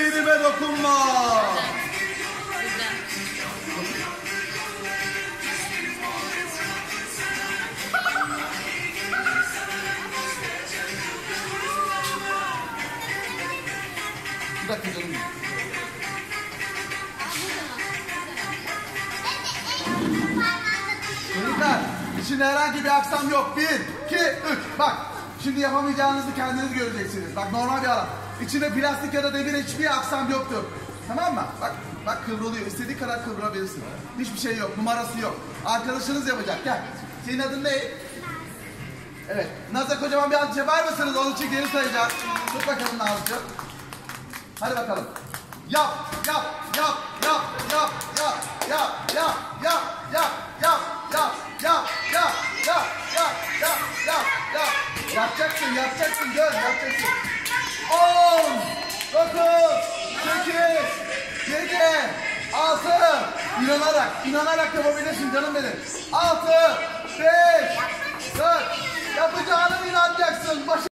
beynime dokunma. Bir dakika canım. Çocuklar içinde herhangi bir aksam yok. Bir, iki, üç. Bak şimdi yapamayacağınızı kendiniz göreceksiniz. Bak normal bir alan. İçinde plastik ya da demir hiçbir aksam yoktur. Tamam mı? Bak bak kıvrılıyor. İstediği kadar kıvırabilirsin. Hiçbir şey yok. Numarası yok. Arkadaşınız yapacak. Gel. Senin adın ne? Evet. Naz'a kocaman bir alkış yapar mısınız? Onun için geri sayacağız. Tut bakalım Naz'cığım. Hadi bakalım. Yap, yap, yap, yap, yap, yap, yap, yap, yap, Yapacaksın, yapacaksın, gör, yapacaksın. 10, 9, 8, 7, 6, inanarak, inanarak yapabilirsin canım benim. 6, 5, 4, yapacağını inanacaksın. Baş